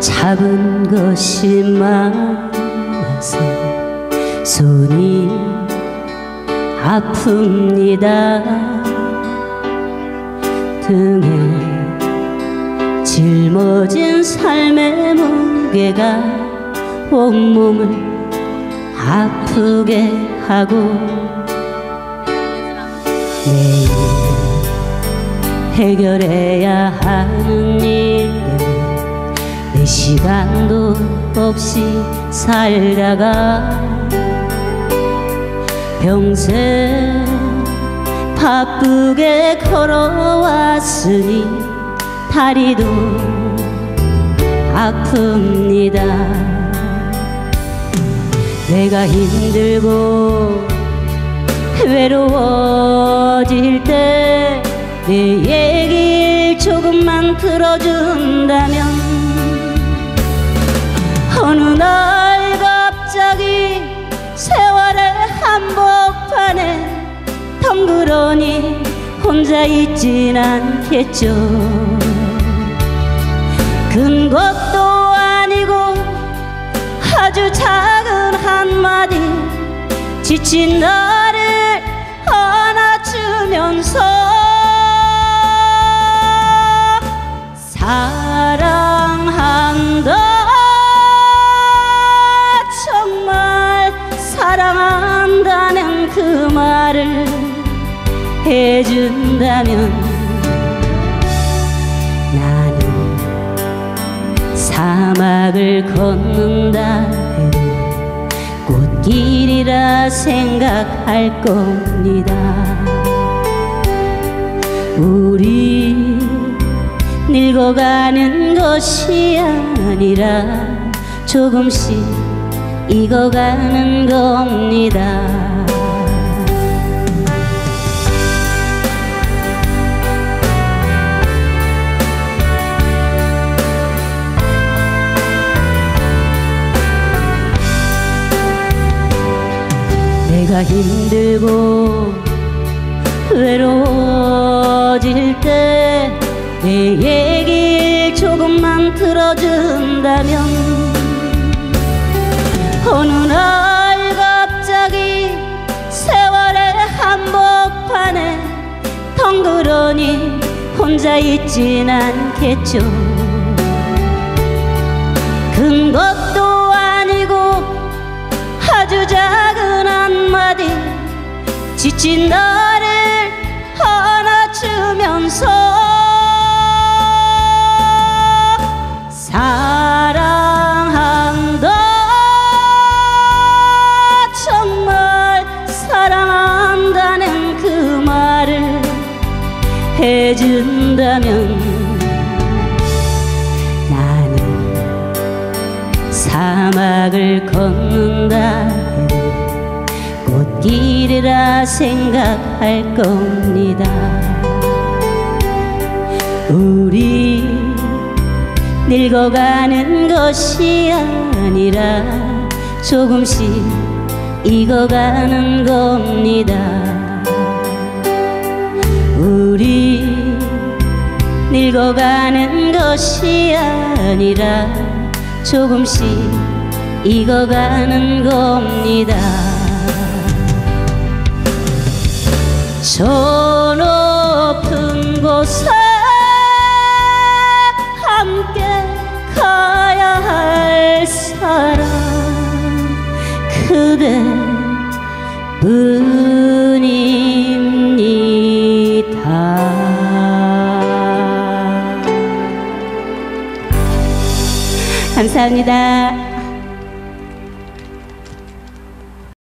잡은 것이 많아서 손이 아픕니다. 등에 짊어진 삶의 무게가 온몸을 아프게 하고 매일 해결해야 하는 일들 내 시간도 없이 살다가 평생 바쁘게 걸어왔으니 다리도 아픕니다. 내가 힘들고 외로워질 때 내 얘기를 조금만 들어준다면 어느 날 갑자기 세월의 한복판에 덩그러니 혼자 있진 않겠죠. 큰 것도 아니고 아주 작은 한마디 지친 나를 안아주면서 사랑한다. 정말 사랑한다는 그 말을 해준다면 나는 사막을 걷는다 꽃길이라 생각할 겁니다. 우리 늙어가는 것이 아니라 조금씩 익어가는 겁니다. 내가 힘들고 외로워질 때 내 얘기를 조금만 들어준다면 어느 날 갑자기 세월의 한복판에 덩그러니 혼자 있진 않겠죠. 큰 것도 아니고 아주 작은 한마디 지친 나를 안아주면서 해준다면 나는 사막을 걷는다. 꽃길이라 생각할 겁니다. 우리 늙어가는 것이 아니라 조금씩 익어가는 겁니다 늙어가는 것이 아니라 조금씩 익어가는 겁니다. 저 높은 곳에 함께 가야 할 사람 그대 뿐입 감사합니다